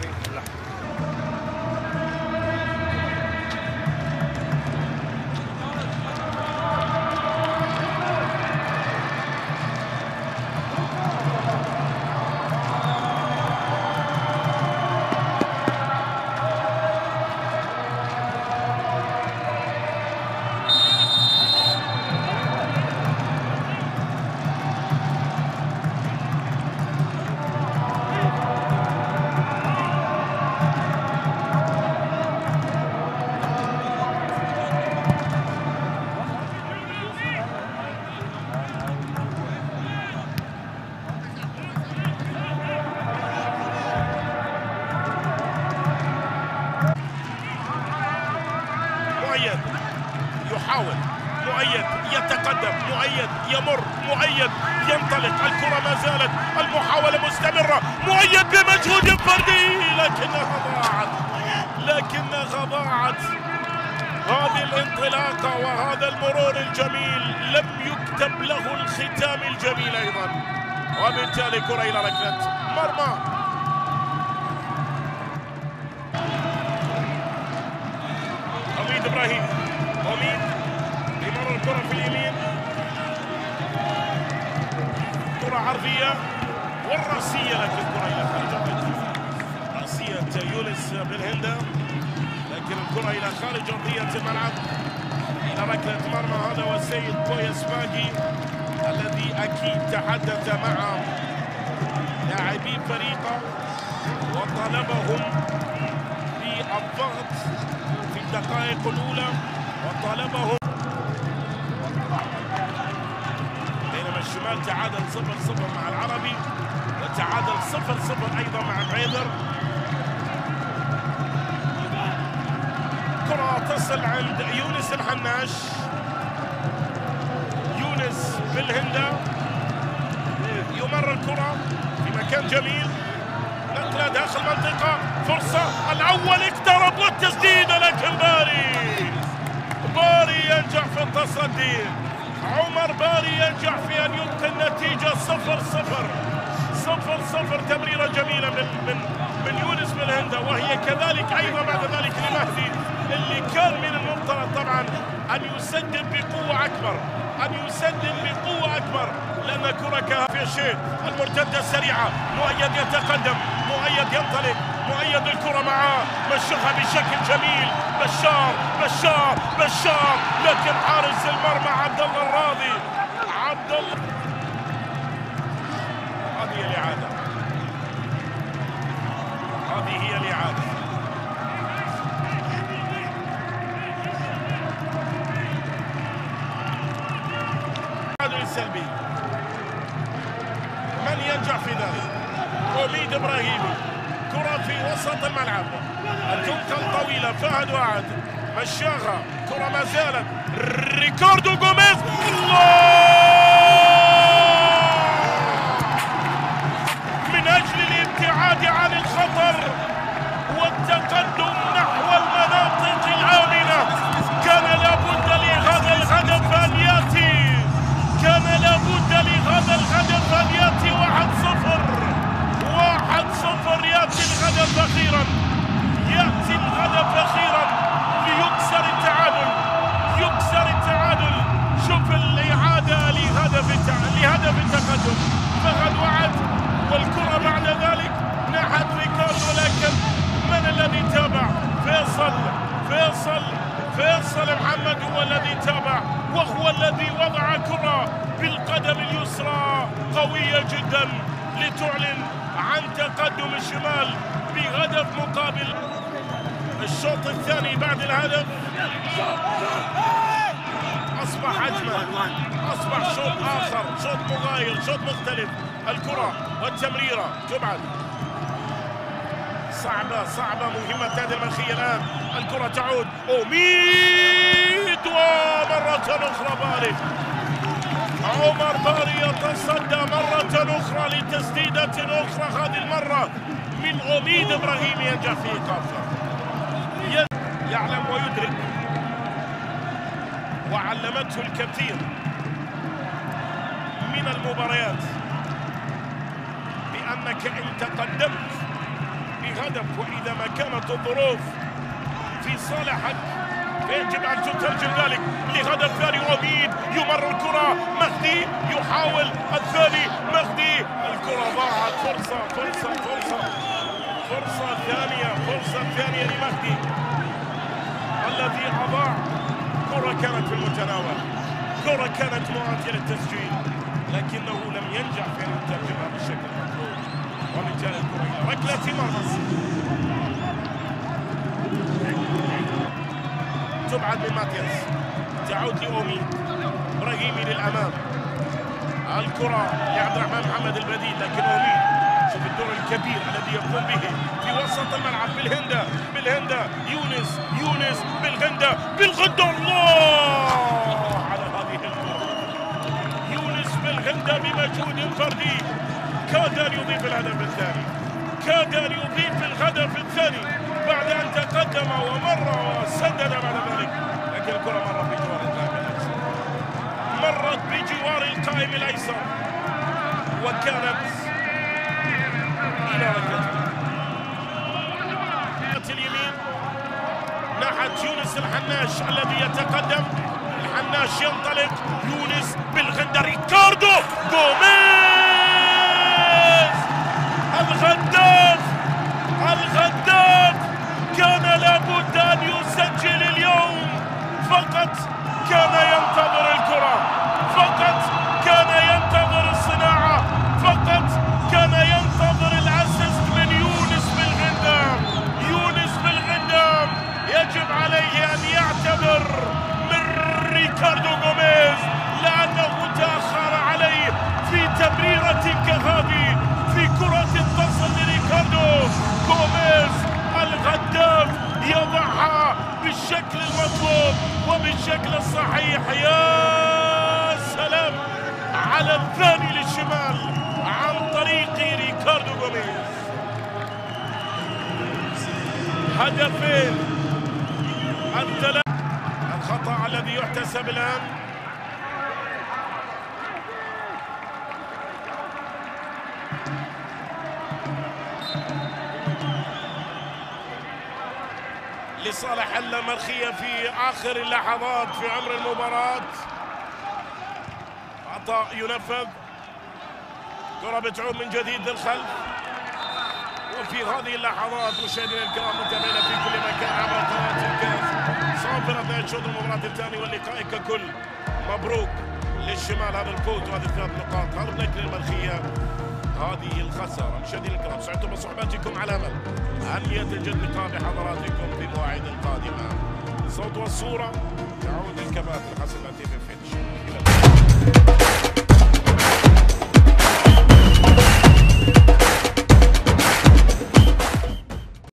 بإذن الله مؤيد يتقدم مؤيد يمر مؤيد ينطلق الكرة ما زالت المحاولة مستمرة مؤيد بمجهود فردي لكنها ضاعت لكنها ضاعت هذه الانطلاقة وهذا المرور الجميل لم يكتب له الختام الجميل أيضا. وبالتالي كرة إلى ركلة مرمى. حميد إبراهيم حميد الكرة في اليمين. كرة عرضية والرأسية لكن كرة إلى خارج رأسية يونس بالهندة لكن الكرة إلى خارج أرضية الملعب. إلى ركلة مرمى هذا هو السيد كويس باقي الذي أكيد تحدث مع لاعبي فريقه وطالبهم بالضغط في الدقائق الأولى. وطالبهم الشمال تعادل 0 0 مع العربي وتعادل 0 0 أيضا مع بعيدر كرة تصل عند يونس الحناش يونس بالهندة. يمر الكرة في مكان جميل. نقلة داخل منطقة. فرصة الأول اقترب والتسديدة لكن باري باري ينجح في التصدي. عمر باري ينجح في أن يلقي النتيجة. صفر صفر. صفر صفر. تمريرة جميلة من من من يونس بالهندة وهي كذلك أيضا بعد ذلك لمهدي اللي كان من المفترض طبعا أن يسدد بقوة أكبر أن يسدد بقوة أكبر. لأن كرة كافية شيء المرتدة السريعة مؤيد يتقدم. مؤيد ينطلق مؤيد الكرة معاه مشغها بشكل جميل. بشار بشار بشار. لكن حارس المرمى عبد الله الراضي. عبد الله هذه الإعادة. هذه هي الإعادة. السلبي. من ينجح في ذلك؟ وليد ابراهيمي كرة في وسط الملعب. التنقل الطويلة. فهد وعد. مشاغة كرة ما زالت. ريكاردو جوميز الله من أجل الابتعاد عن الخطر والتقدم فيصل فيصل فيصل محمد هو الذي تابع وهو الذي وضع كرة بالقدم اليسرى. قوية جدا لتعلن عن تقدم الشمال بهدف مقابل الشوط الثاني بعد الهدف. أصبح اجمل أصبح شوط آخر شوط مغاير شوط مختلف. الكرة والتمريرة تبعد. صعبة صعبة مهمة هذه المنخية الآن الكرة تعود. أوميد ومرة أخرى باري. عمر باري يتصدى مرة أخرى لتسديدة أخرى. هذه المرة من أوميد إبراهيم ينجح في إيقافها يعلم ويدرك. وعلمته الكثير من المباريات بأنك إن تقدمت بهدف وإذا ما كانت الظروف في صالحك فيجب أن تترجم ذلك لهدف ثاني وميد يمر الكرة مهدي يحاول الثاني مهدي. الكرة ضاعت. فرصة فرصة فرصة فرصة ثانية فرصة ثانية لمهدي. الذي أضاع. كرة كانت في المتناول. كرة كانت مؤاتية للتسجيل لكنه لم ينجح في أن يترجمها بالشكل المطلوب والرجال الكورية ركلة تيمورز تبعد لماتياس. تعود لأومي. إبراهيمي للأمام. الكرة لعبد الرحمن محمد البديل لكن أومي شوف الدور الكبير الذي يقوم به في وسط الملعب. بالهندة بالهندة. يونس يونس بالهندة بالغندة. الله! على هذه الكرة. يونس بالهندة بمجهود فردي. كاد أن يضيف الهدف الثاني. كاد أن يضيف الهدف الثاني بعد أن تقدم ومر وسدد بعد ذلك. لكن الكرة مرت بجوار القائم الأيسر. مرت بجوار القائم الأيسر. وكانت ركلته اليمين ناحية يونس الحناش الذي يتقدم. الحناش ينطلق. يونس بالغندة ريكاردو جوميز Sanchez! That was a dog! غوميز الغداف يضعها بالشكل المطلوب وبالشكل الصحيح. يا سلام على الثاني للشمال عن طريق ريكاردو غوميز هدفين الثلاث الخطأ الذي يحتسب الآن لصالح المرخية في آخر اللحظات في عمر المباراة. عطاء ينفذ. كرة بتعود من جديد للخلف. وفي هذه اللحظات مشاهدينا الكرام متابعينا في كل مكان عبر قناة الكاس. صافرة نهاية شوط المباراة الثاني واللقاء ككل. مبروك للشمال هذا الفوز وهذه الثلاث نقاط. هذا بلاك للمرخية هذه الخسارة. مشاهدينا الكرام سعدتم بصحبتكم على امل ان يتجدد لقاء بحضراتكم في مواعيد قادمة الصوت والصورة. يعود الكباتن حسن لطيف فتش